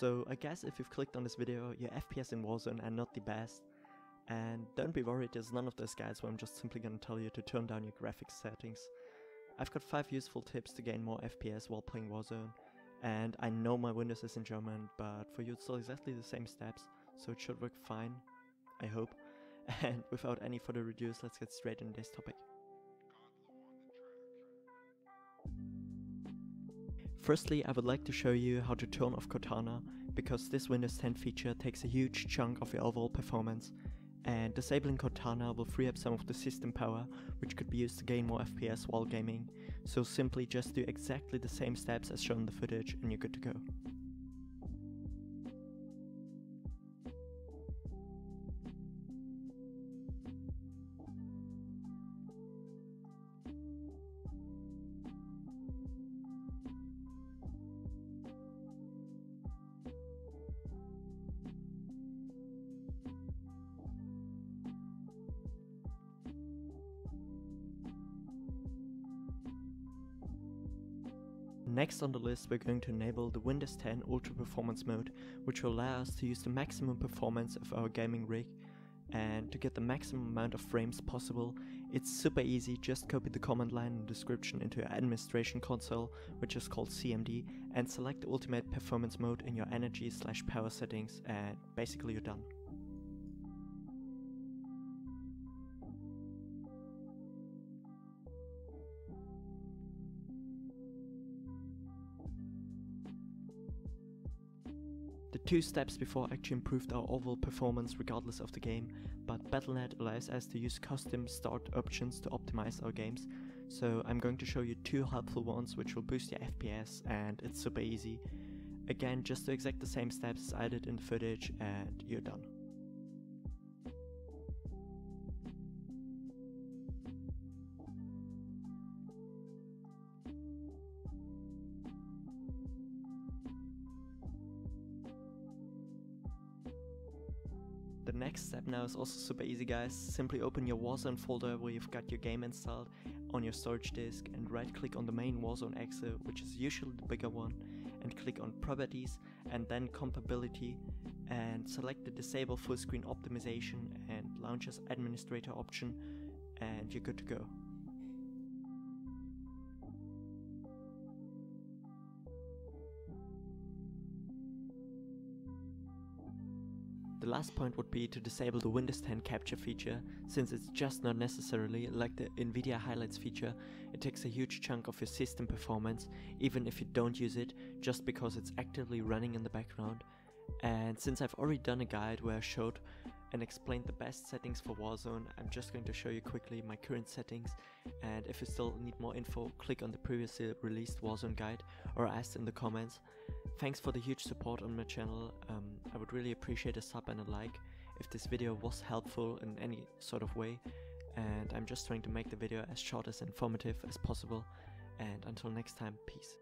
So I guess if you've clicked on this video, your FPS in Warzone are not the best. And don't be worried, there's none of those guides where I'm just simply gonna tell you to turn down your graphics settings. I've got 5 useful tips to gain more FPS while playing Warzone. And I know my Windows is in German, but for you it's still exactly the same steps, so it should work fine. I hope. And without any further ado, let's get straight into this topic. Firstly, I would like to show you how to turn off Cortana, because this Windows 10 feature takes a huge chunk of your overall performance, and disabling Cortana will free up some of the system power, which could be used to gain more FPS while gaming, so simply just do exactly the same steps as shown in the footage and you're good to go. Next on the list we're going to enable the Windows 10 Ultra Performance mode which will allow us to use the maximum performance of our gaming rig and to get the maximum amount of frames possible it's super easy just copy the command line in the description into your administration console which is called CMD and select the ultimate performance mode in your energy slash power settings and basically you're done. Two steps before actually improved our overall performance regardless of the game, but Battle.net allows us to use custom start options to optimize our games, so I'm going to show you two helpful ones which will boost your FPS and it's super easy. Again, just do exact the same steps I did in the footage and you're done. The next step now is also super easy guys, simply open your Warzone folder where you've got your game installed on your storage disk and right click on the main Warzone exe, which is usually the bigger one, and click on properties and then compatibility and select the disable full screen optimization and launch as administrator option and you're good to go. The last point would be to disable the Windows 10 capture feature, since it's just not necessarily like the Nvidia highlights feature, it takes a huge chunk of your system performance, even if you don't use it, just because it's actively running in the background. And since I've already done a guide where I showed and explain the best settings for Warzone, I'm just going to show you quickly my current settings and if you still need more info, click on the previously released Warzone guide or ask in the comments. Thanks for the huge support on my channel, um, I would really appreciate a sub and a like if this video was helpful in any sort of way and I'm just trying to make the video as short as informative as possible and until next time, peace.